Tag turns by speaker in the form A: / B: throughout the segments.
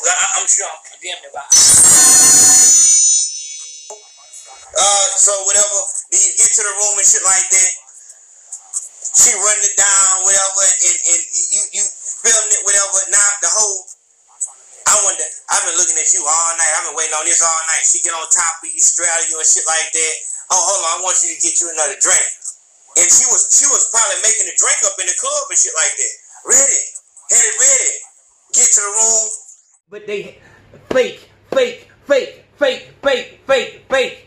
A: Cause I, I'm sure I'm damn about. Uh, so whatever, you get to the room and shit like that. She running it down, whatever, and, and you you filming it, whatever. Now the whole, I wonder. I've been looking at you all night. I've been waiting on this all night. She get on top of you, straddle you and shit like that. Oh, hold on, I want you to get you another drink. And she was she was probably making a drink up in the club and shit like that. Ready, had it ready. Get to the room.
B: But they fake, fake, fake, fake, fake, fake, fake.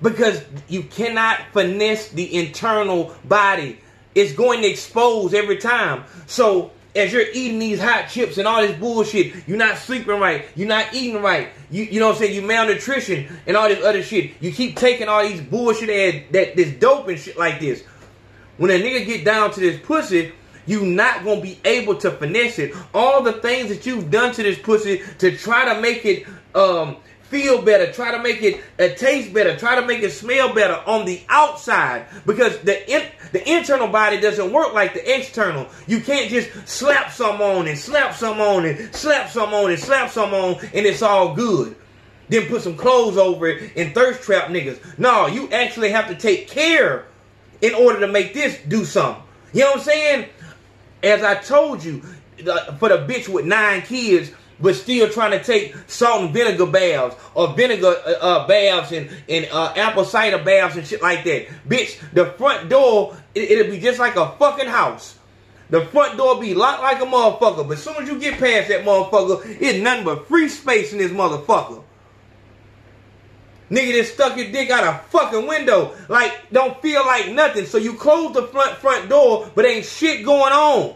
B: Because you cannot finesse the internal body. It's going to expose every time. So as you're eating these hot chips and all this bullshit, you're not sleeping right, you're not eating right, you you know what I'm saying, you malnutrition and all this other shit. You keep taking all these bullshit ass that this dope and shit like this. When a nigga get down to this pussy, you not gonna be able to finesse it. All the things that you've done to this pussy to try to make it um feel better, try to make it uh, taste better, try to make it smell better on the outside because the in, the internal body doesn't work like the external. You can't just slap some on and slap some on and slap some on and slap some on and it's all good. Then put some clothes over it and thirst trap niggas. No, you actually have to take care in order to make this do something. You know what I'm saying? As I told you, for the bitch with nine kids, but still trying to take salt and vinegar baths or vinegar uh, uh, baths and, and uh, apple cider baths and shit like that. Bitch, the front door, it, will be just like a fucking house. The front door be locked like a motherfucker, but as soon as you get past that motherfucker, it's nothing but free space in this motherfucker. Nigga just stuck your dick out a fucking window. Like, don't feel like nothing. So you close the front front door, but ain't shit going on.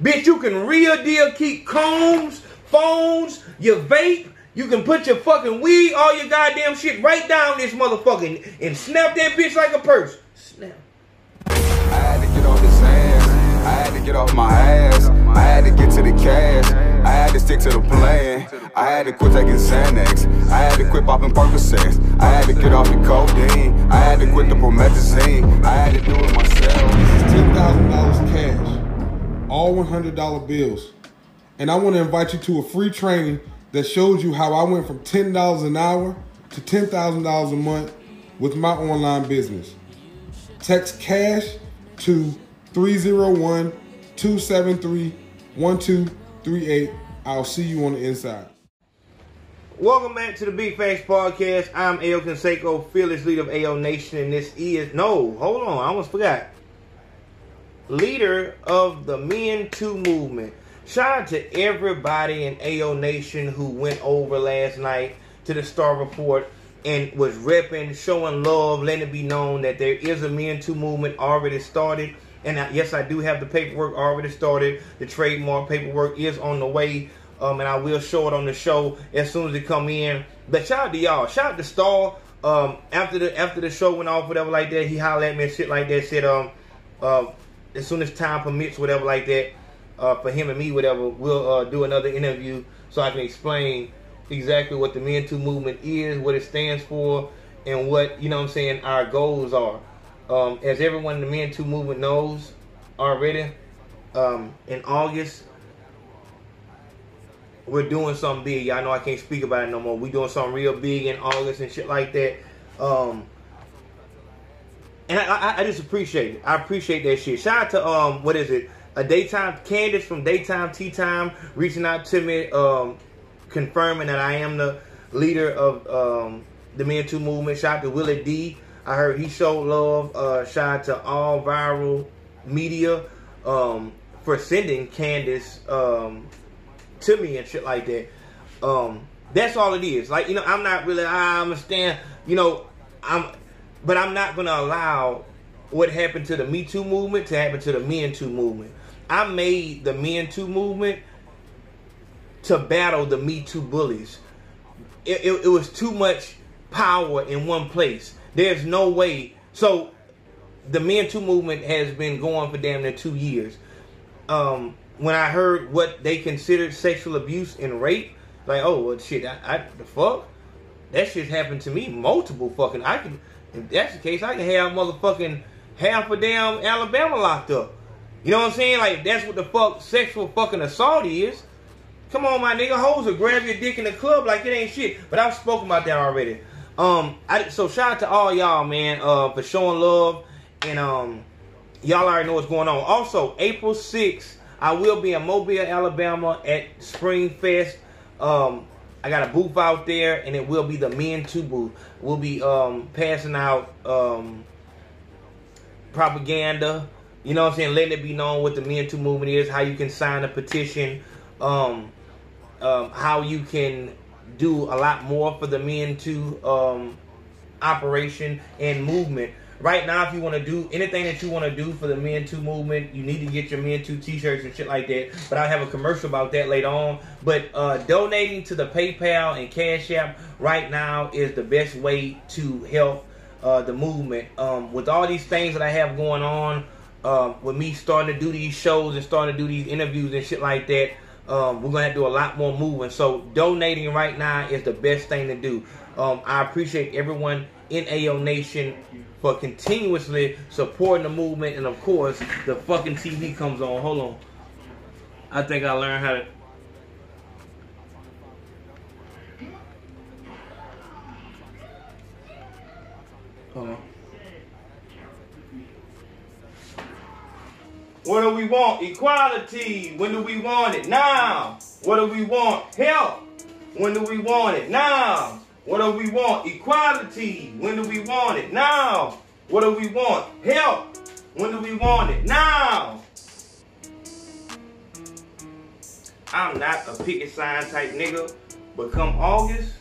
B: Bitch, you can real deal keep combs, phones, your vape. You can put your fucking weed, all your goddamn shit right down this motherfucking and snap that bitch like a purse. Snap.
C: I had to get off this ass. I had to get off my ass. I had to get to the cash. To stick to the plan. I had to quit taking Xanax. I had to quit popping Percocets. I had to get off the codeine. I had to quit the promethazine. I had to do it myself.
D: This is ten thousand dollars cash all $100 bills. And I want to invite you to a free training that shows you how I went from $10 an hour to $10,000 a month with my online business. Text cash to 301 273 1238. I'll see you on the inside.
B: Welcome back to the Big Facts Podcast. I'm Ayo Consaco, fearless leader of Ayo Nation, and this is no, hold on, I almost forgot leader of the Men Too movement. Shout out to everybody in Ayo Nation who went over last night to the Star Report and was repping, showing love, letting it be known that there is a Men Too movement already started. And I, yes, I do have the paperwork already started. The trademark paperwork is on the way. Um, and I will show it on the show as soon as it come in. But shout out to y'all. Shout out to Star. Um, after the after the show went off, whatever like that, he hollered at me and shit like that. Said, um, uh, as soon as time permits, whatever like that, uh, for him and me, whatever, we'll uh, do another interview so I can explain exactly what the Men Too movement is, what it stands for, and what you know. what I'm saying our goals are. Um, as everyone in the Men Too movement knows already, um, in August we're doing something big. Y'all know I can't speak about it no more. We're doing something real big in August and shit like that. Um, and I, I, I, just appreciate it. I appreciate that shit. Shout out to um, what is it? A daytime Candace from Daytime Tea Time reaching out to me, um, confirming that I am the leader of um, the Men Too movement. Shout out to Willie D. I heard he showed love. Uh, out to all viral media um, for sending Candace um, to me and shit like that. Um, that's all it is. Like you know, I'm not really. I understand. You know, I'm but I'm not going to allow what happened to the Me Too movement to happen to the Men Too movement. I made the Men Too movement to battle the Me Too bullies. It, it, it, was too much power in one place. There's no way. So the Men Too movement has been going for damn near two years. Um, when I heard what they considered sexual abuse and rape, like, oh well, shit, I, I the fuck, that shit happened to me multiple fucking. I can if that's the case, I can have motherfucking half a damn Alabama locked up. You know what I'm saying? Like that's what the fuck sexual fucking assault is. Come on, my nigga. Hoes will grab your dick in the club like it ain't shit. But I've spoken about that already. Um, I, so shout out to all y'all, man, uh, for showing love. And um, y'all already know what's going on. Also, April 6th, I will be in Mobile, Alabama at Spring Fest. Um, I got a booth out there, and it will be the Men Too booth. We'll be um, passing out um, propaganda. You know what I'm saying? Letting it be known what the Men Too movement is, how you can sign a petition, um, um, how you can do a lot more for the Men Too um, operation and movement. Right now, if you want to do anything that you want to do for the Men Too movement, you need to get your Men Too t-shirts and shit like that. But I'll have a commercial about that later on. But uh, donating to the PayPal and Cash App right now is the best way to help uh, the movement. Um, with all these things that I have going on, uh, with me starting to do these shows and starting to do these interviews and shit like that, um, we're have to do a lot more moving. So donating right now is the best thing to do. Um, I appreciate everyone in Ayo Nation for continuously supporting the movement, and of course, the fucking TV comes on. Hold on, I think I learned how to. What do we want? Equality. When do we want it? Now. What do we want? Help. When do we want it? Now. What do we want? Equality. When do we want it? Now. What do we want? Help. When do we want it? Now. I'm not a picket sign type nigga, but come August,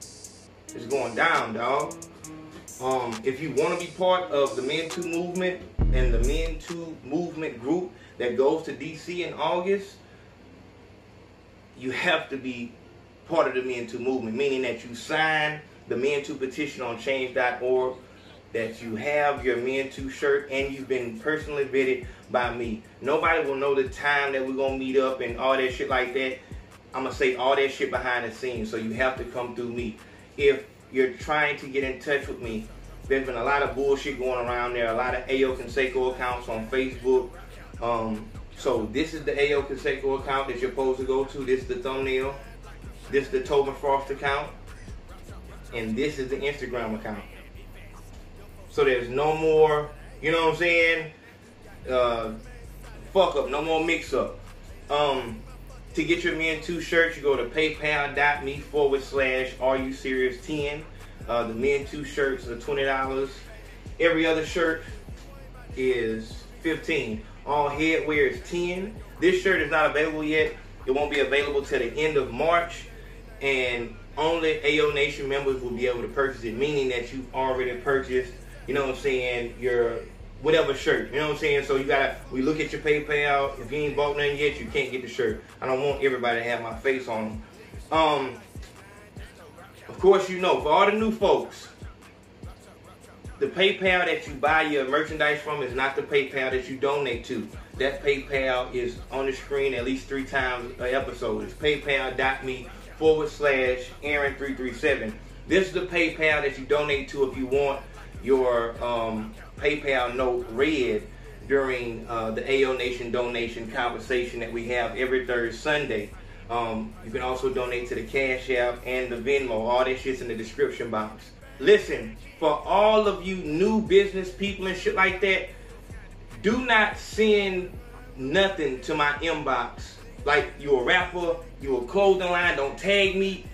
B: it's going down, dog. Um, if you want to be part of the Men Too movement and the Men Too movement group that goes to DC in August, you have to be part of the Men Too movement, meaning that you sign the Men Too petition on change.org, that you have your Men Too shirt, and you've been personally vetted by me. Nobody will know the time that we're to meet up and all that shit like that. I'm to say all that shit behind the scenes, so you have to come through me. If you're trying to get in touch with me, there's been a lot of bullshit going around there, a lot of Ayo Consaco accounts on Facebook. Um, so this is the Ayo Consaco account that you're supposed to go to. This is the thumbnail. This is the Tobin Frost account. And this is the Instagram account. So there's no more, you know what I'm saying? Uh, fuck up, no more mix up. Um, to get your Men Too shirts, you go to paypal.me forward slash are you serious 10. Uh, the Men Too shirts are $20. Every other shirt is 15 All headwear is 10 This shirt is not available yet. It won't be available till the end of March. And only Ayo Nation members will be able to purchase it, meaning that you've already purchased, you know what I'm saying, your whatever shirt. You know what I'm saying? So you gotta we look at your PayPal. If you ain't bought nothing yet, you can't get the shirt. I don't want everybody to have my face on them. Um of course you know, for all the new folks, the PayPal that you buy your merchandise from is not the PayPal that you donate to. That PayPal is on the screen at least three times an episode. It's paypal.me forward slash Aaron337. This is the PayPal that you donate to if you want your um, PayPal note read during uh, the Ayo Nation donation conversation that we have every third Sunday. Um, you can also donate to the Cash App and the Venmo. All that shit's in the description box. Listen, for all of you new business people and shit like that, do not send nothing to my inbox. Like you a rapper, you a clothing line, don't tag me.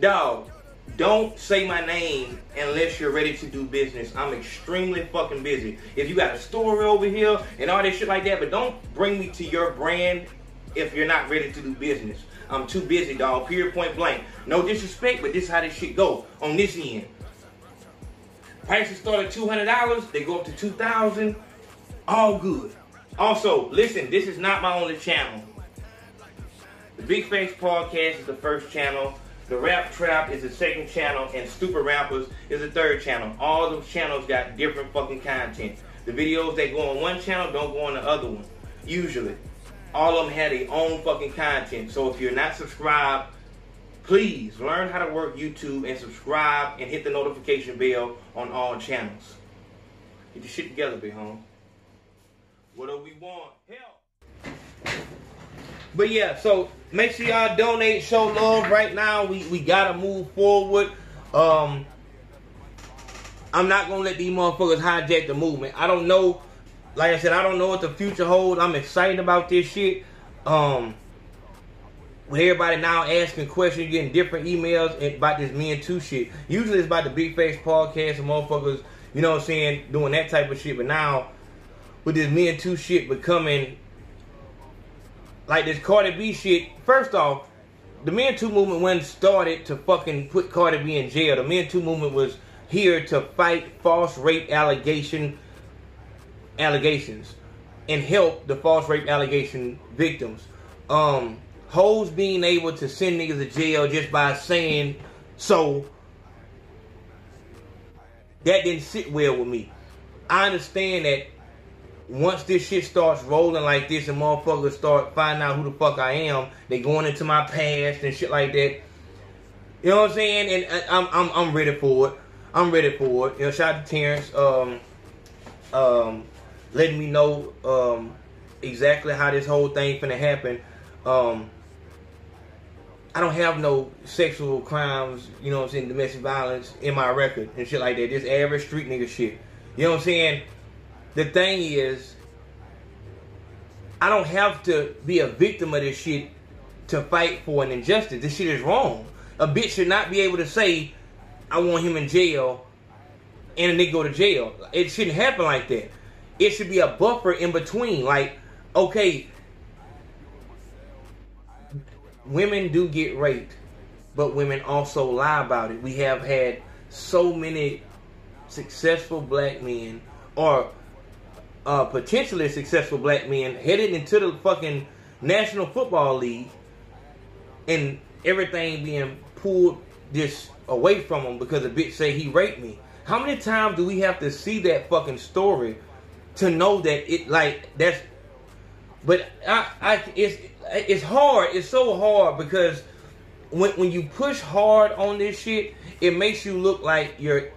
B: Dog, don't say my name unless you're ready to do business. I'm extremely fucking busy. If you got a story over here and all that shit like that, but don't bring me to your brand if you're not ready to do business. I'm too busy, dog. Period, point blank. No disrespect, but this is how this shit go on this end. Prices start at $200, they go up to 2000 All good. Also, listen, this is not my only channel. The Big Facts Podcast is the first channel. The Rap Trap is the second channel, and Stupid Rappers is the third channel. All those channels got different fucking content. The videos that go on one channel don't go on the other one, usually. All of them had their own fucking content. So if you're not subscribed, please learn how to work YouTube and subscribe and hit the notification bell on all channels. Get your shit together, big home. What do we want? Help! But yeah, so make sure y'all donate, show love. Right now, we we gotta move forward. Um, I'm not gonna let these motherfuckers hijack the movement. I don't know. Like I said, I don't know what the future holds. I'm excited about this shit. Um, with everybody now asking questions, getting different emails about this Men Too shit. Usually it's about the Big Facts podcast and motherfuckers, you know what I'm saying, doing that type of shit. But now, with this Men Too shit becoming like this Cardi B shit. First off, the Men Too movement when started to fucking put Cardi B in jail. The Me and Two movement was here to fight false rape allegation allegations and help the false rape allegation victims. Um, hoes being able to send niggas to jail just by saying so. That didn't sit well with me. I understand that once this shit starts rolling like this and motherfuckers start finding out who the fuck I am, they going into my past and shit like that. You know what I'm saying? And I'm I'm I'm ready for it. I'm ready for it. You know, shout out to Terrence, um, um, letting me know um, exactly how this whole thing finna happen. Um, I don't have no sexual crimes, you know what I'm saying, domestic violence in my record and shit like that. This average street nigga shit. You know what I'm saying? The thing is, I don't have to be a victim of this shit to fight for an injustice. This shit is wrong. A bitch should not be able to say, I want him in jail and a nigga go to jail. It shouldn't happen like that. It should be a buffer in between. Like, okay, women do get raped, but women also lie about it. We have had so many successful black men or uh, potentially successful black men headed into the fucking National Football League and everything being pulled this away from them because a bitch say he raped me. How many times do we have to see that fucking story to know that it like that's but I, I it's it's hard. It's so hard because when when you push hard on this shit, it makes you look like you're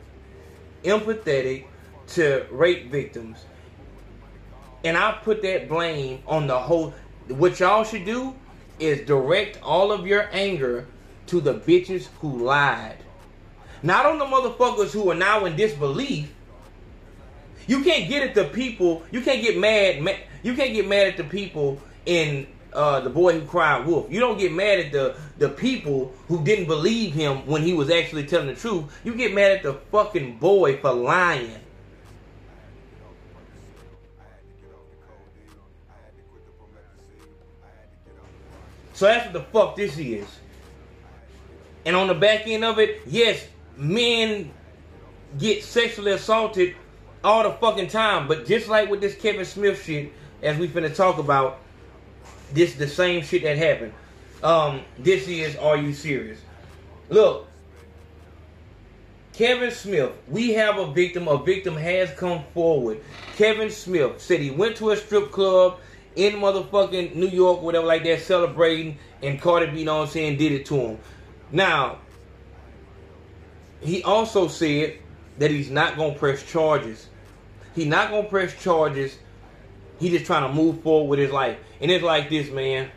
B: empathetic to rape victims. And I put that blame on the whole what y'all should do is direct all of your anger to the bitches who lied. Not on the motherfuckers who are now in disbelief. You can't get at the people. You can't get mad. You can't get mad at the people in uh, the boy who cried wolf. You don't get mad at the the people who didn't believe him when he was actually telling the truth. You get mad at the fucking boy for lying. So that's what the fuck this is. And on the back end of it, yes, men get sexually assaulted all the fucking time. But just like with this Kevin Smith shit, as we finna talk about, this the same shit that happened. Um, this is Are You Serious? Look, Kevin Smith, we have a victim. A victim has come forward. Kevin Smith said he went to a strip club in motherfucking New York, whatever like that, celebrating, and Cardi B, you know what I'm saying, did it to him. Now, he also said that he's not gonna press charges. He's not gonna press charges. He's just trying to move forward with his life. And it's like this, man.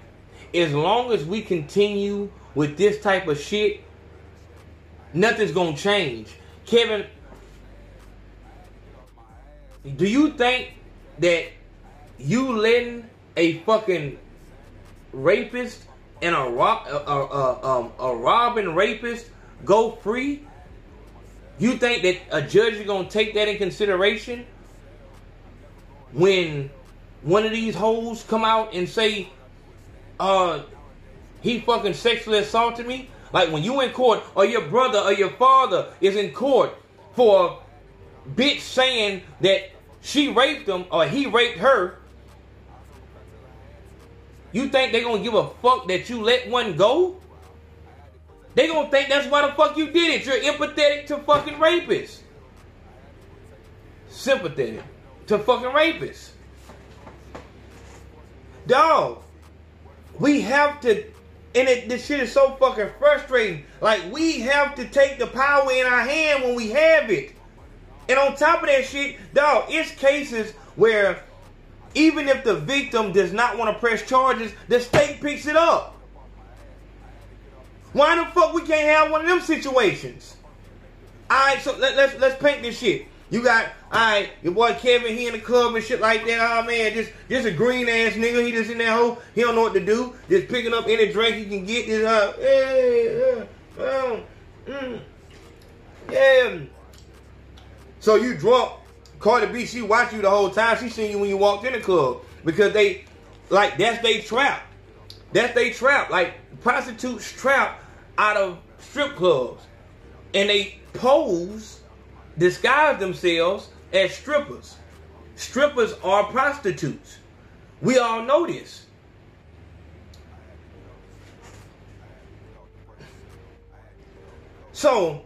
B: As long as we continue with this type of shit, nothing's gonna change. Kevin, do you think that you letting a fucking rapist and a rob a, a, a, um, a robbing rapist go free? You think that a judge is gonna take that in consideration when one of these hoes come out and say, uh, he fucking sexually assaulted me? Like when you in court or your brother or your father is in court for a bitch saying that she raped him or he raped her you think they gonna give a fuck that you let one go? They gonna think that's why the fuck you did it. You're empathetic to fucking rapists. Sympathetic to fucking rapists. Dog, we have to, and it, this shit is so fucking frustrating. Like, we have to take the power in our hand when we have it. And on top of that shit, dog, it's cases where Even if the victim does not want to press charges, the state picks it up. Why the fuck we can't have one of them situations? Alright, so let, let's let's paint this shit. You got alright, your boy Kevin, he in the club and shit like that. Oh man, just just a green ass nigga. He just in that hole. He don't know what to do. Just picking up any drink he can get. Just uh, hey, uh, um, mm, yeah. So you drunk. Cardi B, she watched you the whole time. She seen you when you walked in the club because they, like, that's they trap. That's they trap. Like prostitutes trap out of strip clubs, and they pose disguise themselves as strippers. Strippers are prostitutes. We all know this. So,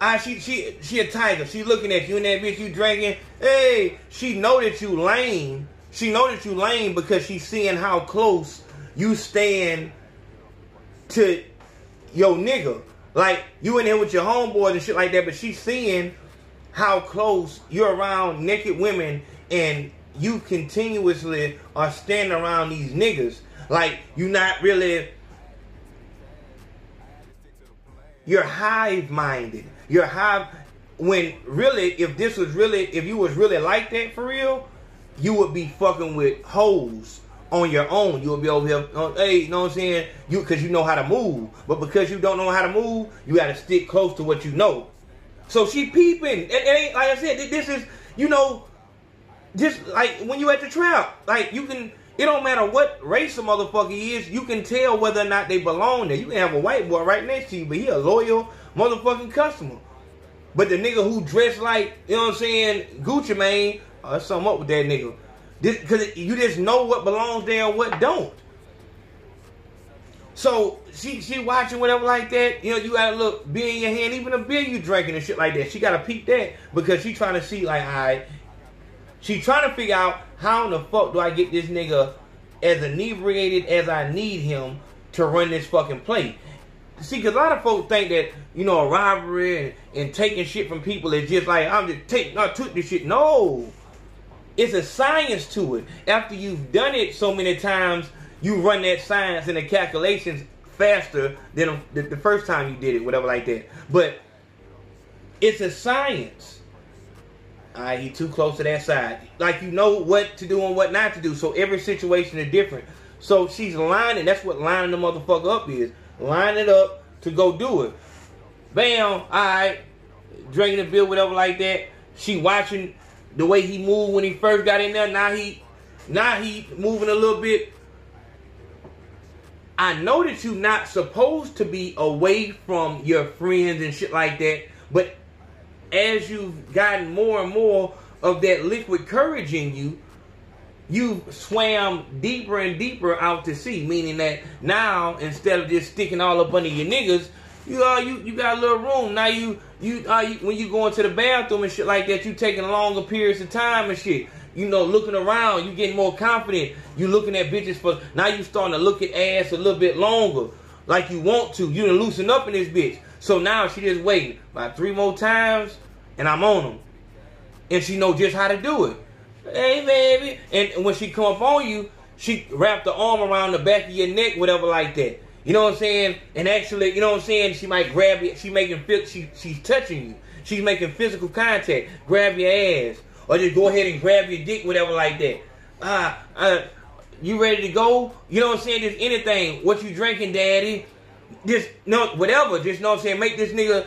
B: I she she she a tiger. She looking at you and that bitch you drinking. Hey, she know that you lame. She know that you lame because she's seeing how close you stand to your nigga. Like you in here with your homeboys and shit like that, but she's seeing how close you're around naked women and you continuously are standing around these niggas. Like you're not really you're hive minded. You're hive when really if this was really if you was really like that for real, you would be fucking with hoes on your own. You'll be over here, uh, hey, you know what I'm saying? You because you know how to move, but because you don't know how to move, you got to stick close to what you know. So she peeping. Ain't like I said. This is you know, just like when you at the trap, like you can. It don't matter what race a motherfucker is, you can tell whether or not they belong there. You can have a white boy right next to you, but he a loyal motherfucking customer. But the nigga who dressed like, you know what I'm saying, Gucci Mane, uh, something up with that nigga. Because you just know what belongs there and what don't. So she she watching whatever like that. You know, you gotta look beer in your hand, even a beer you drinking and shit like that. She gotta peep that because she trying to see like, I. she trying to figure out how in the fuck do I get this nigga as inebriated as I need him to run this fucking play. See, because a lot of folks think that you know a robbery and, and taking shit from people is just like I'm just taking, I took this shit. No, it's a science to it. After you've done it so many times, you run that science and the calculations faster than the, the first time you did it, whatever like that. But it's a science. Alright, he too close to that side. Like you know what to do and what not to do. So every situation is different. So she's lining. That's what lining the motherfucker up is. Line it up to go do it. Bam. Alright. Drinking a beer, whatever like that. She watching the way he moved when he first got in there. Now he, now he moving a little bit. I know that you're not supposed to be away from your friends and shit like that, but as you've gotten more and more of that liquid courage in you, you swam deeper and deeper out to sea. Meaning that now instead of just sticking all up under your niggas, you uh you, you got a little room. Now you you uh you, when you go into the bathroom and shit like that, you taking longer periods of time and shit. You know, looking around, you getting more confident. You looking at bitches for now. You starting to look at ass a little bit longer, like you want to. You done loosen up in this bitch. So now she just waiting about three more times, and I'm on them, and she know just how to do it. Hey baby, and when she come up on you, she wrap the arm around the back of your neck, whatever like that. You know what I'm saying? And actually, you know what I'm saying? She might grab you. She making she she's touching you. She's making physical contact. Grab your ass, or just go ahead and grab your dick, whatever like that. Ah, uh, you ready to go? You know what I'm saying? Just anything. What you drinking, daddy? Just no, whatever. Just know what I'm saying. Make this nigga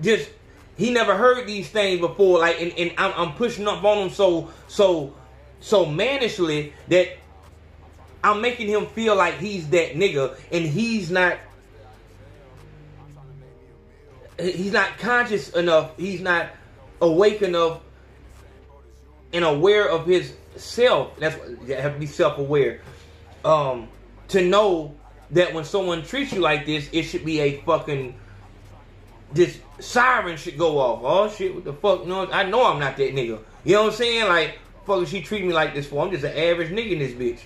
B: just. He never heard these things before. Like, and, and I'm, I'm pushing up on him so so so manishly that I'm making him feel like he's that nigga and he's not he's not conscious enough, he's not awake enough and aware of his self. That's you have to be self-aware. Um to know that when someone treats you like this, it should be a fucking this siren should go off. Oh shit, what the fuck? No, I know I'm not that nigga. You know what I'm saying? Like, fuck, she treat me like this for? I'm just an average nigga in this bitch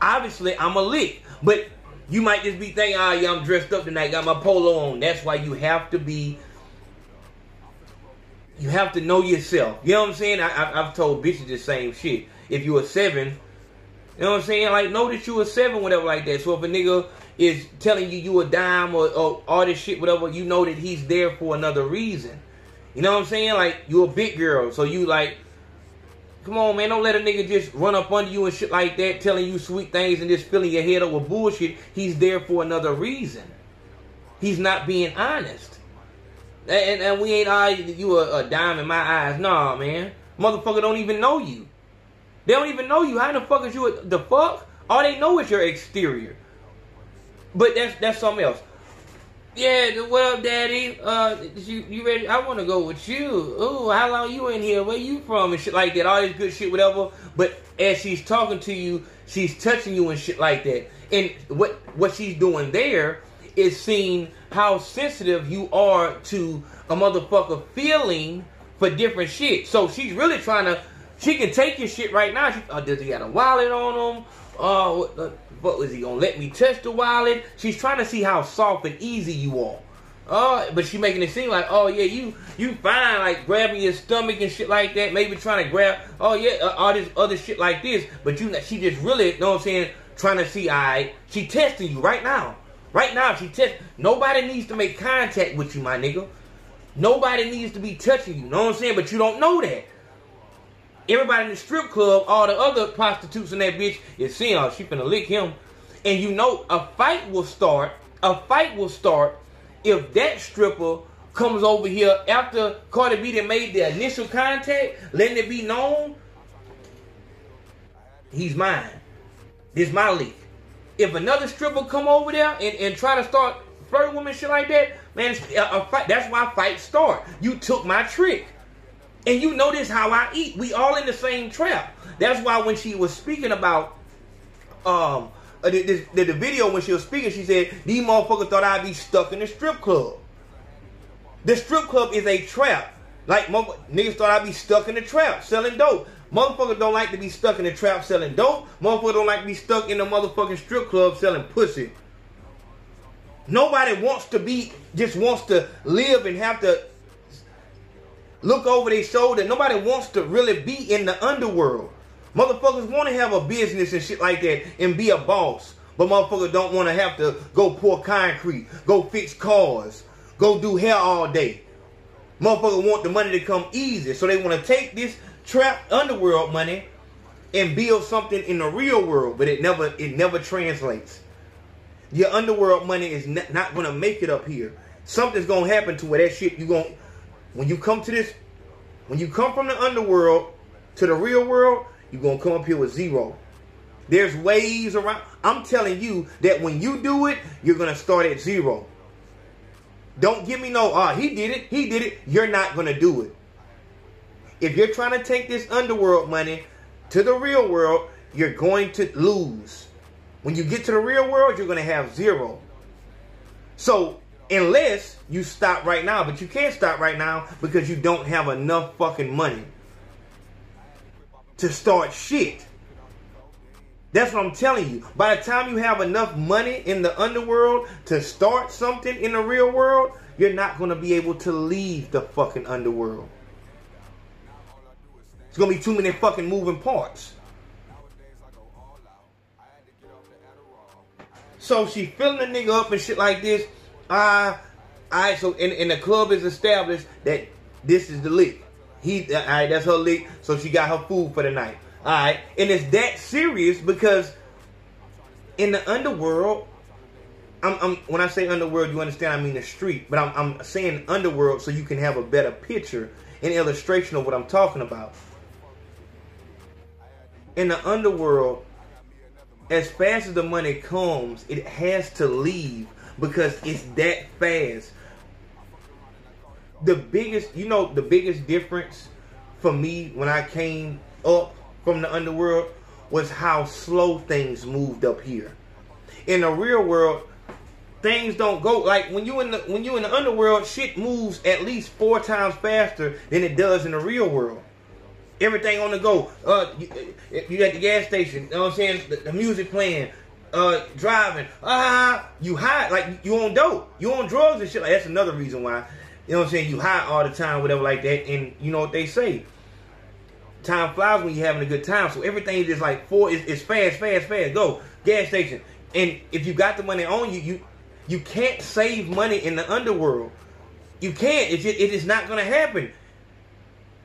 B: obviously I'm a lick. But you might just be thinking, ah, yeah, I'm dressed up tonight, got my polo on. That's why you have to be, you have to know yourself. You know what I'm saying? I, have told bitches the same shit. If you're a seven, You know what I'm saying? Like, know that you a seven, whatever, like that. So if a nigga is telling you you a dime or, or all this shit, whatever, you know that he's there for another reason. You know what I'm saying? Like, you a big girl, so you like, come on, man, don't let a nigga just run up under you and shit like that, telling you sweet things and just filling your head up with bullshit. He's there for another reason. He's not being honest. And, and we ain't all you a, a dime in my eyes. Nah, man. Motherfucker don't even know you. They don't even know you. How the fuck is you a, the fuck? All they know is your exterior. But that's that's something else. Yeah, up, Daddy? Uh, you you ready? I want to go with you. Ooh, how long you in here? Where you from? And shit like that. All this good shit, whatever. But as she's talking to you, she's touching you and shit like that. And what what she's doing there is seeing how sensitive you are to a motherfucker feeling for different shit. So she's really trying to. She can take your shit right now. She, uh, does he got a wallet on him? What, uh, what was he gonna let me touch the wallet? She's trying to see how soft and easy you are. Uh, but she making it seem like, oh yeah, you you fine, like grabbing your stomach and shit like that. Maybe trying to grab, oh yeah, uh, all this other shit like this. But you, she just really, know what I'm saying, trying to see, I, right, she testing you right now. Right now, she test. Nobody needs to make contact with you, my nigga. Nobody needs to be touching you. Know what I'm saying? But you don't know that. Everybody in the strip club, all the other prostitutes in that bitch is seeing her. She finna lick him. And you know a fight will start. A fight will start if that stripper comes over here after Cardi B that made the initial contact, letting it be known, he's mine. This my leak. If another stripper come over there and, and try to start flirting with me shit like that, man, a, a fight, that's why fights start. You took my trick. And you notice how I eat. We all in the same trap. That's why when she was speaking about um uh, the, the, the, video when she was speaking, she said, these motherfuckers thought I'd be stuck in the strip club. The strip club is a trap. Like, niggas thought I'd be stuck in the trap selling dope. Motherfuckers don't like to be stuck in the trap selling dope. Motherfuckers don't like to be stuck in the motherfucking strip club selling pussy. Nobody wants to be, just wants to live and have to look over their shoulder. Nobody wants to really be in the underworld. Motherfuckers want to have a business and shit like that and be a boss. But motherfuckers don't want to have to go pour concrete, go fix cars, go do hair all day. Motherfuckers want the money to come easy. So they want to take this trap underworld money and build something in the real world, but it never it never translates. Your underworld money is not, not gonna make it up here. Something's gonna happen to where that shit you to, when you come to this when you come from the underworld to the real world, you're gonna come up here with zero. There's ways around. I'm telling you that when you do it, you're gonna start at zero. Don't give me no, ah, he did it, he did it. You're not gonna do it. If you're trying to take this underworld money to the real world, you're going to lose. When you get to the real world, you're going to have zero. So, unless you stop right now, but you can't stop right now because you don't have enough fucking money to start shit. That's what I'm telling you. By the time you have enough money in the underworld to start something in the real world, you're not going to be able to leave the fucking underworld. It's to be too many fucking moving parts. So she filling the nigga up and shit like this. Uh, alright, so and, and the club is established that this is the lick. He alright, that's her lick. So she got her food for the night. Alright. And it's that serious because in the underworld, I'm, I'm, when I say underworld, you understand I mean the street, but I'm, I'm saying underworld so you can have a better picture and illustration of what I'm talking about. In the underworld, as fast as the money comes, it has to leave because it's that fast. The biggest, you know, the biggest difference for me when I came up from the underworld was how slow things moved up here. In the real world, things don't go like when you in the when you in the underworld, shit moves at least four times faster than it does in the real world. Everything on the go. Uh, you, you at the gas station. You know what I'm saying? The, the music playing. Uh, driving. Ah, uh, you high like you on dope. You on drugs and shit. Like that's another reason why. You know what I'm saying? You high all the time, whatever like that. And you know what they say time flies when you're having a good time. So everything is like four is, is fast, fast, fast. Go gas station, and if you got the money on you, you you can't save money in the underworld. You can't. It just, it is not gonna happen.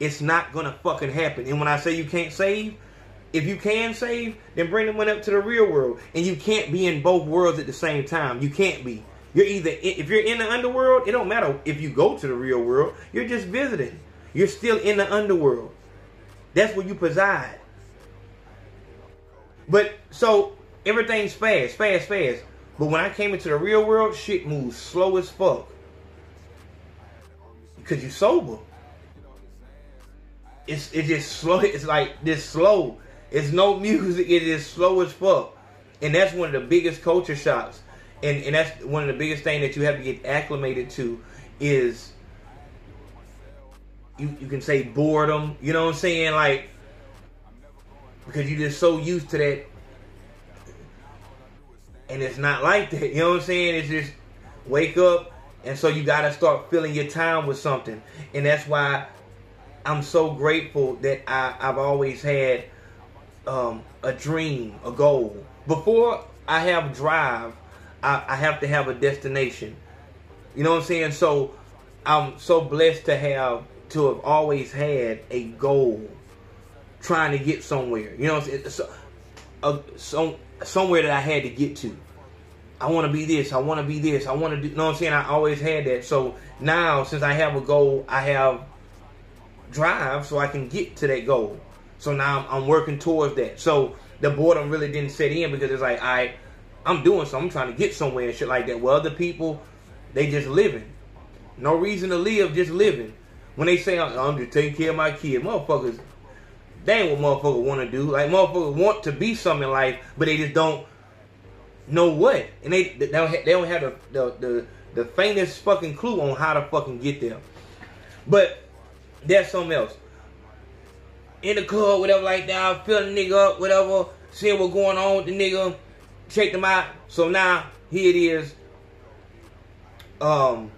B: It's not gonna fucking happen. And when I say you can't save, if you can save, then bring the money up to the real world. And you can't be in both worlds at the same time. You can't be. You're either if you're in the underworld, it don't matter if you go to the real world. You're just visiting. You're still in the underworld. That's where you preside. But so everything's fast, fast, fast. But when I came into the real world, shit moves slow as fuck. Because you're sober. It's it's just slow. It's like this slow. It's no music. It is slow as fuck. And that's one of the biggest culture shocks. And and that's one of the biggest things that you have to get acclimated to is you, you can say boredom, you know what I'm saying? Like because you're just so used to that and it's not like that. You know what I'm saying? It's just wake up and so you gotta start filling your time with something. And that's why I'm so grateful that I, I've always had um, a dream, a goal. Before I have drive, I, I have to have a destination. You know what I'm saying? So I'm so blessed to have to have always had a goal, trying to get somewhere. You know, it's, so, uh, so somewhere that I had to get to. I want to be this. I want to be this. I want to do. You know what I'm saying? I always had that. So now, since I have a goal, I have drive so I can get to that goal. So now I'm, I'm working towards that. So the boredom really didn't set in because it's like I, I'm doing something. I'm trying to get somewhere and shit like that. Well, other people, they just living. No reason to live, just living. When they say I'm just taking care of my kid, motherfuckers, they ain't what motherfuckers want to do. Like motherfuckers want to be something in life, but they just don't know what, and they they don't have, they don't have the, the the the faintest fucking clue on how to fucking get there. But that's something else. In the club, whatever like that, feel the nigga up, whatever, seeing what's going on with the nigga, check them out. So now here it is. Um,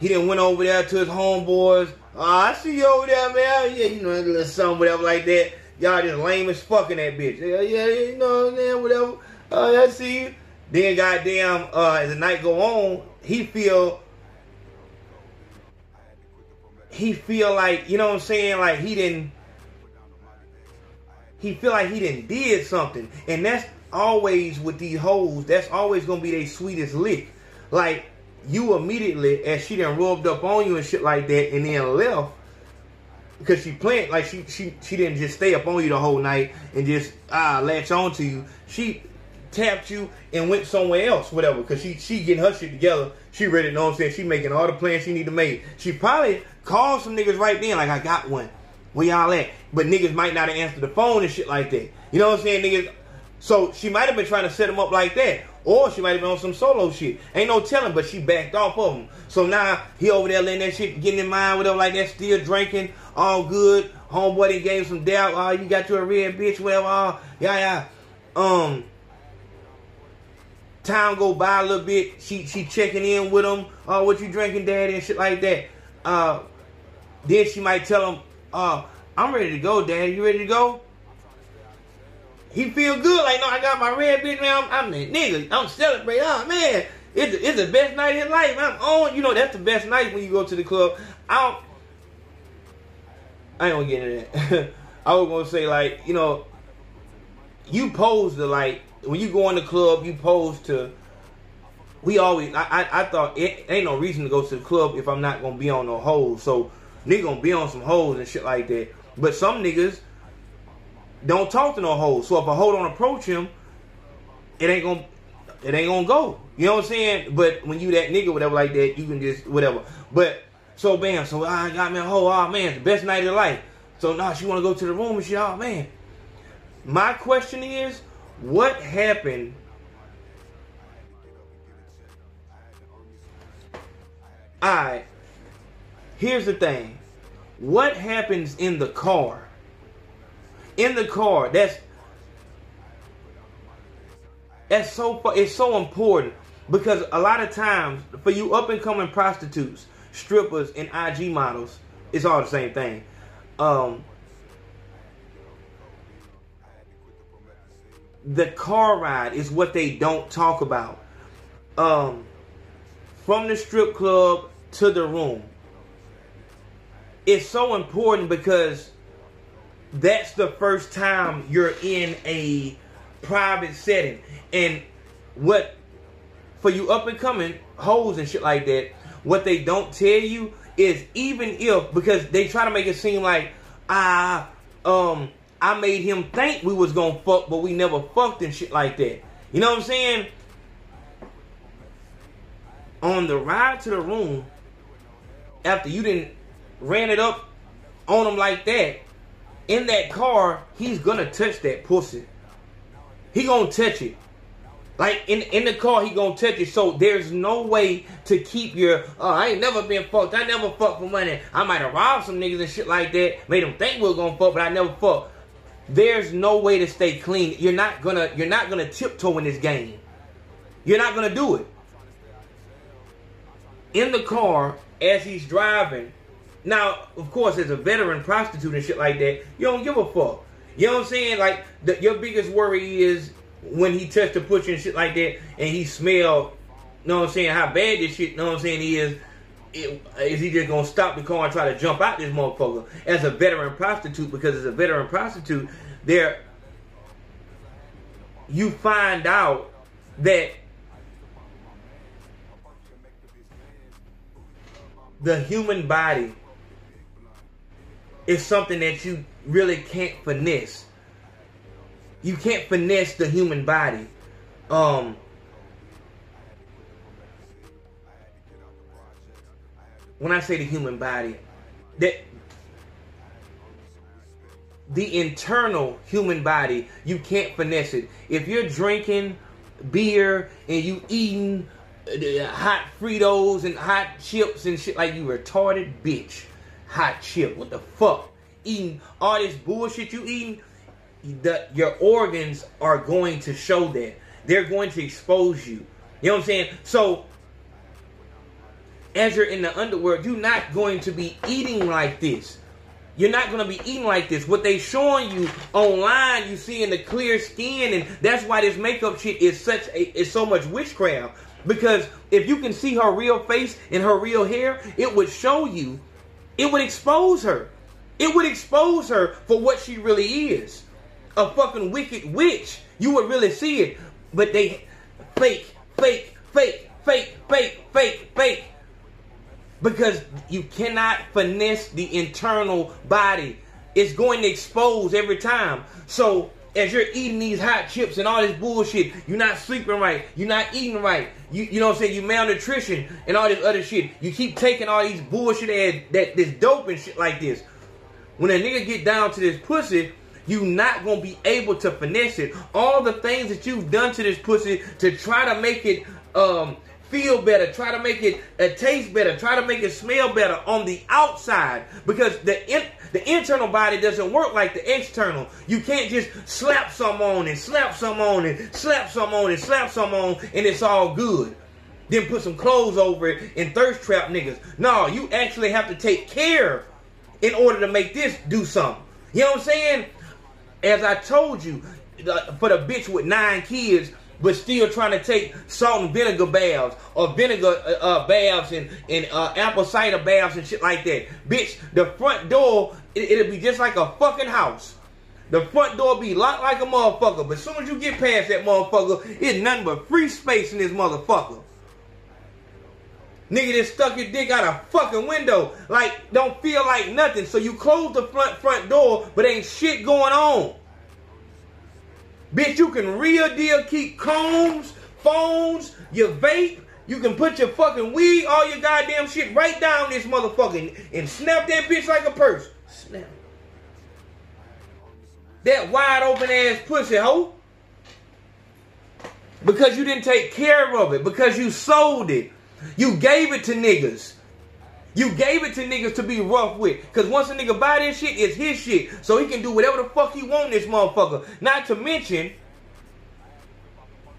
B: he didn't went over there to his homeboys. Oh, I see you over there, man. Yeah, you know, a little something, whatever like that. Y'all just lame as fucking that bitch. Yeah, yeah, you know, man, whatever. Oh, I see you. Then goddamn, uh, as the night go on, he feel he feel like, you know what I'm saying, like he didn't he feel like he didn't did something. And that's always with these hoes, that's always gonna be their sweetest lick. Like you immediately, as she done rubbed up on you and shit like that, and then left because she planned like she she she didn't just stay up on you the whole night and just ah latch on to you. She tapped you and went somewhere else, whatever. Because she she getting her shit together. She ready, know what I'm saying? She making all the plans she need to make. She probably called some niggas right then, like I got one. Where y'all at? But niggas might not have answered the phone and shit like that. You know what I'm saying, niggas? So she might have been trying to set him up like that. Or she might have been on some solo shit. Ain't no telling, but she backed off of him. So now he over there letting that shit getting in mind, whatever like that, still drinking, all good. Homeboy they gave some doubt. Oh, you got your red bitch, whatever. Oh, yeah, yeah. Um, time go by a little bit. She she checking in with him. Oh, what you drinking, daddy, and shit like that. Uh, then she might tell him, uh, I'm ready to go, Dad. You ready to go? He feel good, like, no, I got my red bitch, man. I'm, I'm the nigga. I'm celebrating. Oh, man. It's, it's the best night in life. I'm on. You know, that's the best night when you go to the club. I don't, I ain't gonna get into that. I was gonna say, like, you know, you pose to, like, when you go in the club, you pose to. We always, I, I, I thought it ain't no reason to go to the club if I'm not gonna be on no hoes. So nigga gonna be on some hoes and shit like that. But some niggas don't talk to no hoes. So if a hoe don't approach him, it ain't gonna, it ain't gonna go. You know what I'm saying? But when you that nigga, whatever like that, you can just whatever. But so bam, so I got me a hoe. Oh man, the best night of life. So now nah, she wanna go to the room and shit. Oh man. My question is, what happened Alright. Here's the thing what happens in the car? In the car, that's that's so it's so important because a lot of times for you up and coming prostitutes, strippers, and IG models, it's all the same thing. Um, the car ride is what they don't talk about. Um, from the strip club to the room, it's so important because that's the first time you're in a private setting. And what for you up and coming hoes and shit like that, what they don't tell you is even if because they try to make it seem like ah um I made him think we was gonna fuck, but we never fucked and shit like that. You know what I'm saying? On the ride to the room, after you didn't ran it up on him like that, in that car, he's gonna touch that pussy. He gonna touch it. Like in in the car, he gonna touch it. So there's no way to keep your. Oh, I ain't never been fucked. I never fucked for money. I might have robbed some niggas and shit like that. Made them think we were gonna fuck, but I never fucked. There's no way to stay clean. You're not gonna. You're not gonna tiptoe in this game. You're not gonna do it. In the car as he's driving. Now, of course, as a veteran prostitute and shit like that, you don't give a fuck. You know what I'm saying? Like the, your biggest worry is when he touched the pussy and shit like that, and he smelled, you know what I'm saying, how bad this shit, you know what I'm saying, he is. It, is he just gonna stop the car and try to jump out this motherfucker as a veteran prostitute? Because as a veteran prostitute, there you find out that the human body is something that you really can't finesse you can't finesse the human body. Um, when I say the human body, that the internal human body, you can't finesse it. If you're drinking beer and you eating uh, hot Fritos and hot chips and shit like you retarded bitch. Hot chip. What the fuck? Eating all this bullshit you eating the, your organs are going to show that. They're going to expose you. You know what I'm saying? So, as you're in the underworld, you're not going to be eating like this. You're not going to be eating like this. What they showing you online, you see in the clear skin, and that's why this makeup shit is such a, is so much witchcraft. Because if you can see her real face and her real hair, it would show you, it would expose her. It would expose her for what she really is a fucking wicked witch, you would really see it. But they fake, fake, fake, fake, fake, fake, fake. Because you cannot finesse the internal body. It's going to expose every time. So as you're eating these hot chips and all this bullshit, you're not sleeping right, you're not eating right, you you know what I'm saying, you malnutrition and all this other shit. You keep taking all these bullshit ass that this dope and shit like this. When a nigga get down to this pussy, you not gonna be able to finesse it. All the things that you've done to this pussy to try to make it um, feel better, try to make it uh, taste better, try to make it smell better on the outside because the in, the internal body doesn't work like the external. You can't just slap some on and slap some on and slap some on and slap some on and it's all good. Then put some clothes over it and thirst trap niggas. No, you actually have to take care in order to make this do something. You know what I'm saying? As I told you, for the bitch with nine kids, but still trying to take salt and vinegar baths or vinegar uh, uh, baths and, and uh, apple cider baths and shit like that. Bitch, the front door, it, will be just like a fucking house. The front door be locked like a motherfucker, but as soon as you get past that motherfucker, it's nothing but free space in this motherfucker. Nigga just stuck your dick out a fucking window. Like, don't feel like nothing. So you close the front front door, but ain't shit going on. Bitch, you can real deal keep combs, phones, your vape. You can put your fucking weed, all your goddamn shit right down this motherfucking and snap that bitch like a purse. Snap. That wide open ass pussy hoe. Because you didn't take care of it. Because you sold it. You gave it to niggas. You gave it to niggas to be rough with. Cause once a nigga buy this shit, it's his shit. So he can do whatever the fuck he want this motherfucker. Not to mention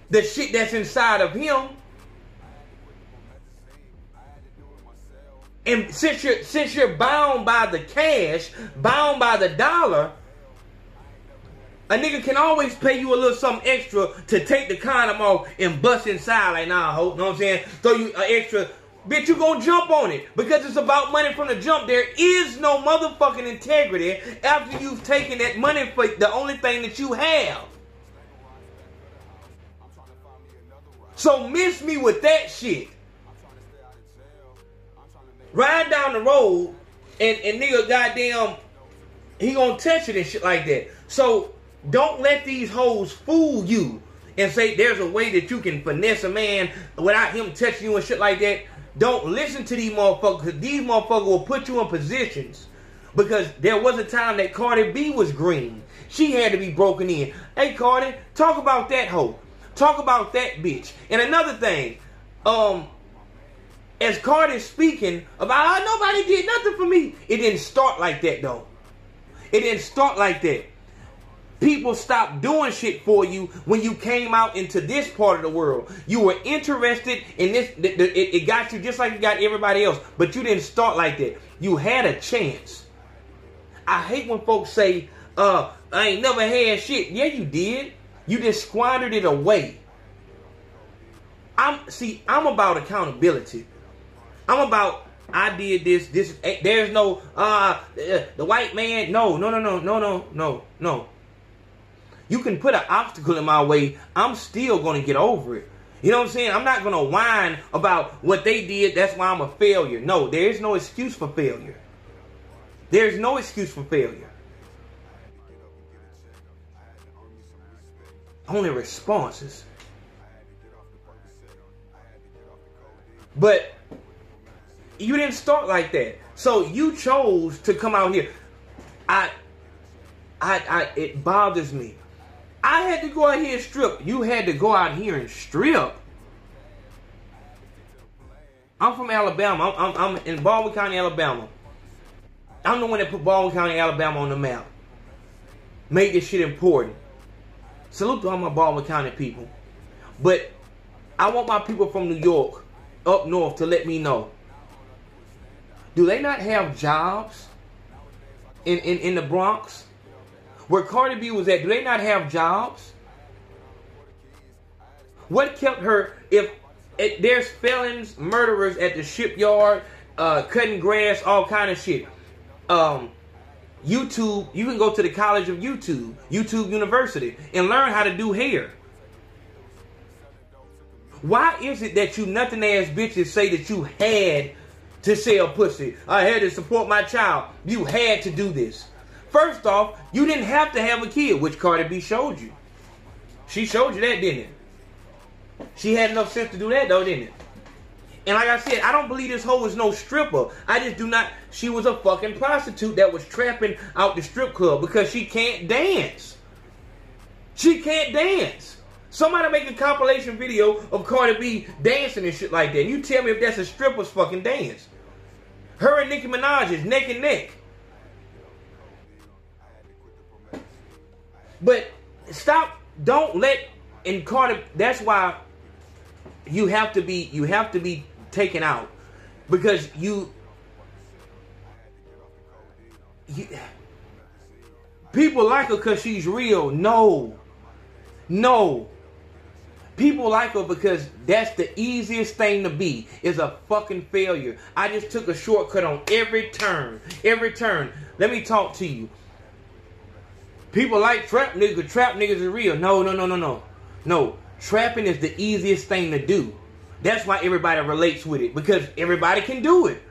B: the shit that's inside of him. And since you're since you're bound by the cash, bound by the dollar, A nigga can always pay you a little something extra to take the condom off and bust inside like nah, hope, know what I'm saying? Throw you an extra bitch, you gonna jump on it because it's about money from the jump. There is no motherfucking integrity after you've taken that money for the only thing that you have. So miss me with that shit. Ride down the road and, and nigga goddamn he gonna touch it and shit like that. So don't let these hoes fool you and say there's a way that you can finesse a man without him touching you and shit like that. Don't listen to these motherfuckers because these motherfuckers will put you in positions. Because there was a time that Cardi B was green. She had to be broken in. Hey Cardi, talk about that hoe. Talk about that bitch. And another thing, um, as Cardi's speaking about, oh, nobody did nothing for me. It didn't start like that though. It didn't start like that. People stopped doing shit for you when you came out into this part of the world. You were interested in this. It got you just like it got everybody else, but you didn't start like that. You had a chance. I hate when folks say, uh, I ain't never had shit. Yeah, you did. You just squandered it away. I'm see, I'm about accountability. I'm about I did this. This eh, there's no uh the white man. No, no, no, no, no, no, no, no. You can put an obstacle in my way. I'm still gonna get over it. You know what I'm saying? I'm not gonna whine about what they did. That's why I'm a failure. No, there is no excuse for failure. There's no excuse for failure. only responses. But you didn't start like that. So you chose to come out here. I I I it bothers me. I had to go out here and strip. You had to go out here and strip. I'm from Alabama. I'm, I'm, I'm in Baldwin County, Alabama. I'm the one that put Baldwin County, Alabama on the map. Made this shit important. Salute to all my Baldwin County people. But I want my people from New York, up north, to let me know. Do they not have jobs in, in, in the Bronx? Where Cardi B was at, do they not have jobs? What kept her, if it, there's felons, murderers at the shipyard, uh, cutting grass, all kind of shit. Um, YouTube, you can go to the College of YouTube, YouTube University, and learn how to do hair. Why is it that you nothing ass bitches say that you had to sell pussy? I had to support my child. You had to do this. First off, you didn't have to have a kid, which Cardi B showed you. She showed you that, didn't it? She had enough sense to do that, though, didn't it? And like I said, I don't believe this hoe is no stripper. I just do not. She was a fucking prostitute that was trapping out the strip club because she can't dance. She can't dance. Somebody make a compilation video of Cardi B dancing and shit like that. And You tell me if that's a stripper's fucking dance. Her and Nicki Minaj is neck and neck. But stop. Don't let in Cardi. That's why you have to be. You have to be taken out because you, you people like her because she's real. No, no. People like her because that's the easiest thing to be is a fucking failure. I just took a shortcut on every turn. Every turn. Let me talk to you. People like trap niggas. Trap niggas is real. No, no, no, no, no. No. Trapping is the easiest thing to do. That's why everybody relates with it because everybody can do it.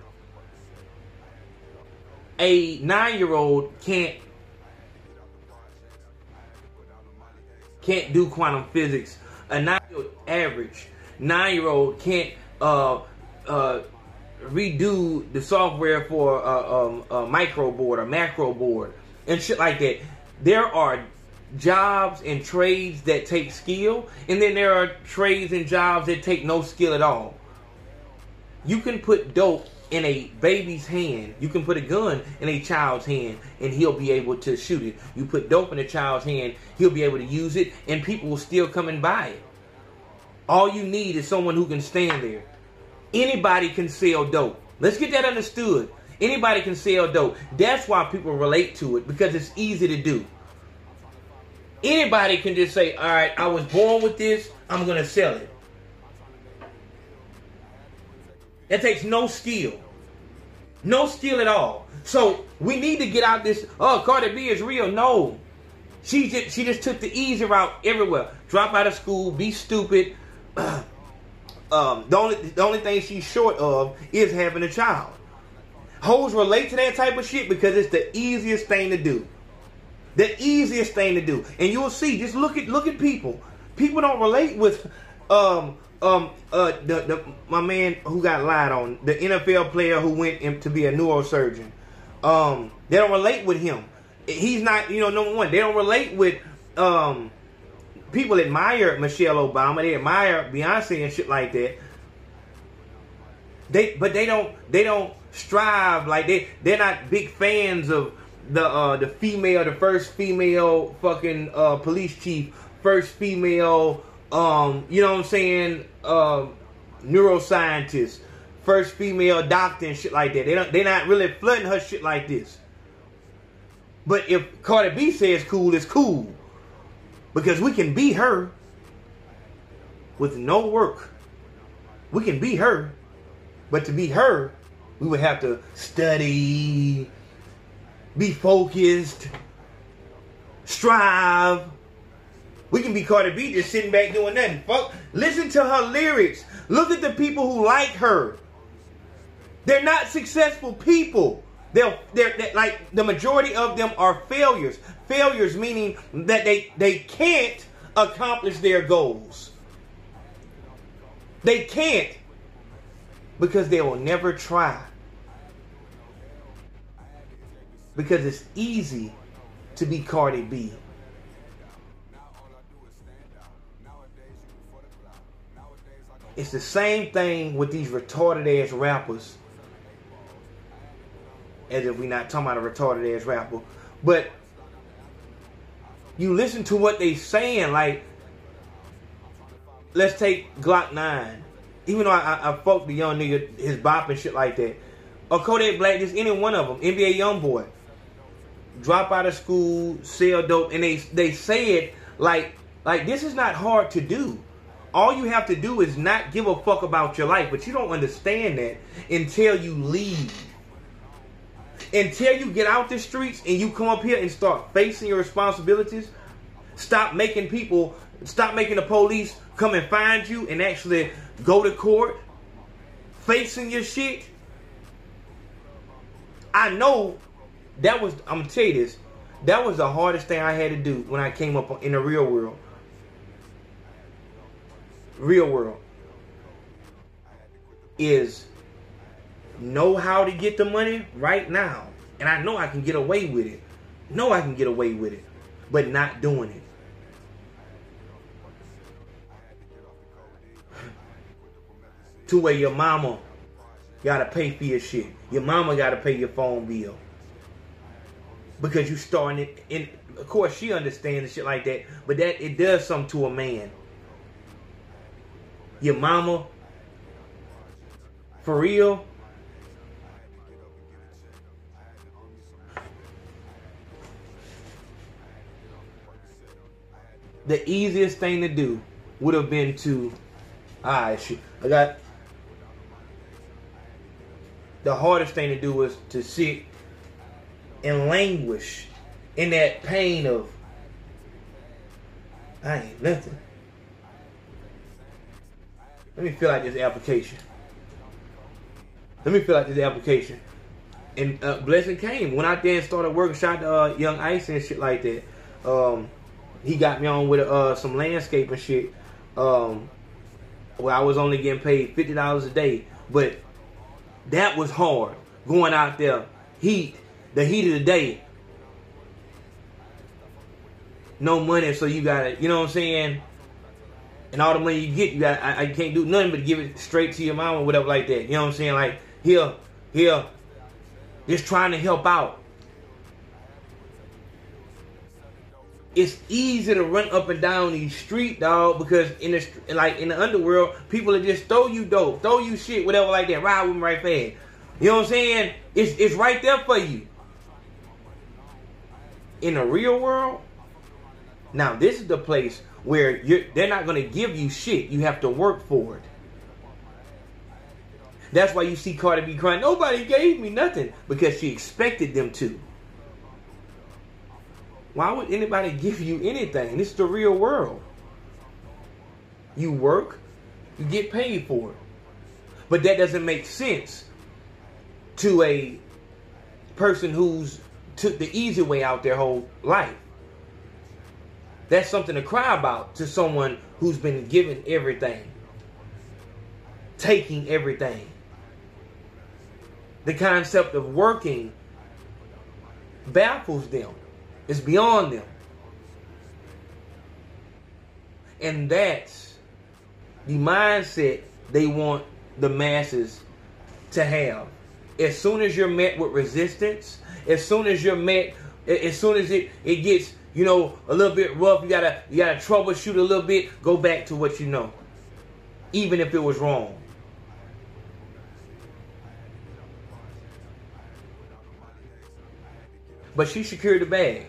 B: A nine year old can't can't do quantum physics. A nine year old average nine year old can't uh, uh, redo the software for a, um, a micro board or macro board and shit like that. There are jobs and trades that take skill, and then there are trades and jobs that take no skill at all. You can put dope in a baby's hand. You can put a gun in a child's hand and he'll be able to shoot it. You put dope in a child's hand, he'll be able to use it and people will still come and buy it. All you need is someone who can stand there. Anybody can sell dope. Let's get that understood. Anybody can sell dope. That's why people relate to it because it's easy to do. Anybody can just say, all right, I was born with this, I'm going to sell it. That takes no skill. No skill at all. So we need to get out this, oh, Cardi B is real. No. She just, she just took the easy route everywhere. Drop out of school, be stupid. um, the only the only thing she's short of is having a child. Hoes relate to that type of shit because it's the easiest thing to do. The easiest thing to do. And you'll see, just look at look at people. People don't relate with um um uh the, the my man who got lied on, the NFL player who went in to be a neurosurgeon. Um they don't relate with him. He's not, you know, number one. They don't relate with um people admire Michelle Obama, they admire Beyonce and shit like that. They but they don't they don't strive like they they're not big fans of the uh the female the first female fucking uh police chief first female um you know what I'm saying uh neuroscientist first female doctor and shit like that. They don't they're not really flooding her shit like this. But if Cardi B says cool it's cool. Because we can be her with no work. We can be her. But to be her we would have to study, be focused, strive. We can be Cardi B just sitting back doing nothing. Fuck. Listen to her lyrics. Look at the people who like her. They're not successful people. They're, they're, they're, like the majority of them are failures. Failures meaning that they they can't accomplish their goals. They can't because they will never try. Because it's easy to be Cardi B. It's the same thing with these retarded ass rappers. As if we're not talking about a retarded ass rapper. But you listen to what they saying, like, let's take Glock 9 even though I, I, I fuck the young nigga, his bop and shit like that. Or Kodak Black, just any one of them. NBA young boy. Drop out of school, sell dope, and they they say it like like this is not hard to do. All you have to do is not give a fuck about your life, but you don't understand that until you leave. Until you get out the streets and you come up here and start facing your responsibilities, stop making people, stop making the police come and find you and actually go to court, facing your shit. I know that was, I'm gonna tell you this, that was the hardest thing I had to do when I came up in the real world. Real world is know how to get the money right now. And I know I can get away with it. Know I can get away with it, but not doing it. To where your mama gotta pay for your shit. Your mama gotta pay your phone bill. Because you starting it and of course she understands shit like that, but that it does something to a man. Your mama for real the easiest thing to do would have been to I right, I got the hardest thing to do was to sit and languish in that pain of I ain't nothing. Let me fill out this application. Let me fill out this application. And uh, blessing came when I then started working, shot uh, Young Ice and shit like that. Um, he got me on with uh, some landscaping shit. Um, where I was only getting paid fifty dollars a day, but that was hard. Going out there, heat, the heat of the day. No money, so you gotta, you know what I'm saying? And all the money you get, you got I, I can't do nothing but give it straight to your mom or whatever like that. You know what I'm saying? Like here, here, just trying to help out. It's easy to run up and down these street, dog, because in the like in the underworld, people are just throw you dope, throw you shit, whatever like that. Ride with me right fast. You know what I'm saying? It's it's right there for you. In the real world, Now this is the place where you're, they're not going to give you shit. You have to work for it. That's why you see Cardi B crying. Nobody gave me nothing because she expected them to. Why would anybody give you anything? This is the real world. You work, you get paid for it. But that doesn't make sense to a person who's took the easy way out their whole life. That's something to cry about to someone who's been given everything, taking everything. The concept of working baffles them, it's beyond them. And that's the mindset they want the masses to have. As soon as you're met with resistance, as soon as you're met, as soon as it, it gets, you know, a little bit rough, you gotta you gotta troubleshoot a little bit, go back to what you know. Even if it was wrong. But she secured the bag.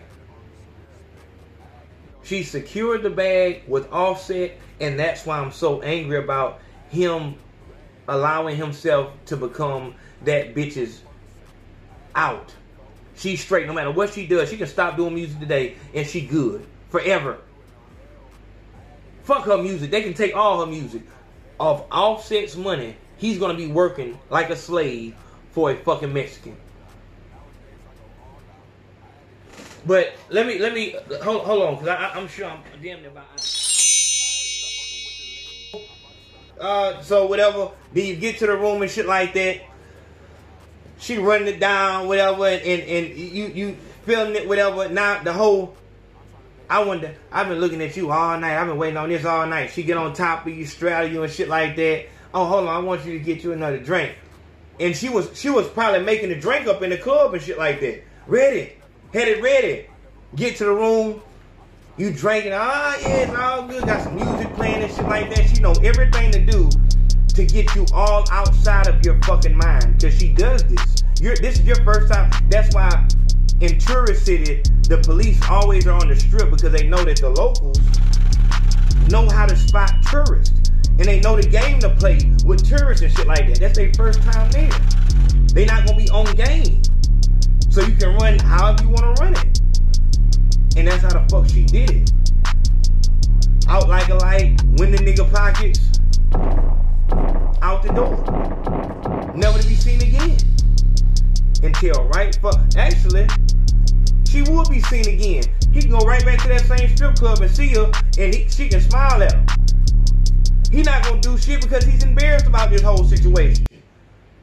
B: She secured the bag with Offset, and that's why I'm so angry about him allowing himself to become that bitch's out. She's straight. No matter what she does, she can stop doing music today, and she good forever. Fuck her music. They can take all her music. Off Offset's money, he's gonna be working like a slave for a fucking Mexican. But let me let me hold, hold on, cause I, am sure I'm damn near about. Uh, so whatever. Then you get to the room and shit like that. She running it down, whatever, and, and, and you you feeling it, whatever. Now the whole. I wonder. I've been looking at you all night. I've been waiting on this all night. She get on top of you, straddle you, and shit like that. Oh, hold on. I want you to get you another drink. And she was she was probably making the drink up in the club and shit like that. Ready, had it ready. Get to the room. You drinking, ah, yeah, it's all good. Got some music playing and shit like that. She know everything to do to get you all outside of your fucking mind. Because she does this. You're, this is your first time. That's why in tourist city, the police always are on the strip because they know that the locals know how to spot tourists. And they know the game to play with tourists and shit like that. That's their first time there. They not gonna be on game. So you can run however you want to run it. And that's how the fuck she did it. Out like a light, win the nigga pockets, out the door. Never to be seen again. Until right fuck actually, she will be seen again. He can go right back to that same strip club and see her and he, she can smile at him. He not gonna do shit because he's embarrassed about this whole situation.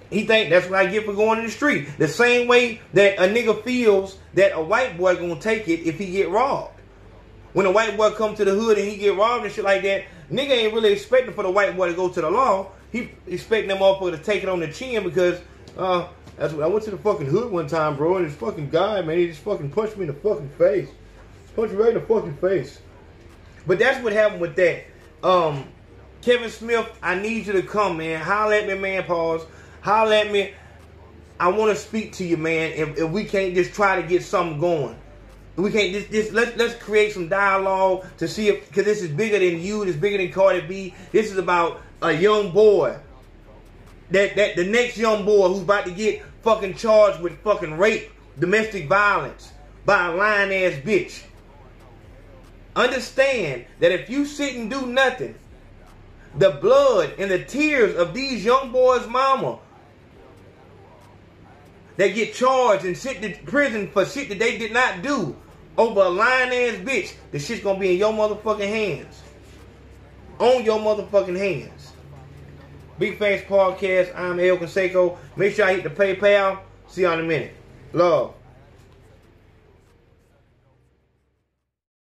B: He think that's what I get for going in the street. The same way that a nigga feels that a white boy gonna take it if he get robbed. When a white boy come to the hood and he get robbed and shit like that, nigga ain't really expecting for the white boy to go to the law. He expecting them motherfucker to take it on the chin because uh that's what I went to the fucking hood one time, bro, and this fucking guy, man, he just fucking punched me in the fucking face. Punched me right in the fucking face. But that's what happened with that. Um, Kevin Smith, I need you to come, man. Holla at me, man. Pause. Holler at me. I want to speak to you, man. If, if we can't just try to get something going. We can't just, just let's let's create some dialogue to see if because this is bigger than you, this is bigger than Cardi B. This is about a young boy. That that the next young boy who's about to get fucking charged with fucking rape, domestic violence by a lying ass bitch. Understand that if you sit and do nothing, the blood and the tears of these young boys' mama that get charged and sent to prison for shit that they did not do over a lying ass bitch, the shit's gonna be in your motherfucking hands. On your motherfucking hands. Big Facts Podcast, I'm Ayo Consaco. Make sure I hit the PayPal. See you in a minute. Love.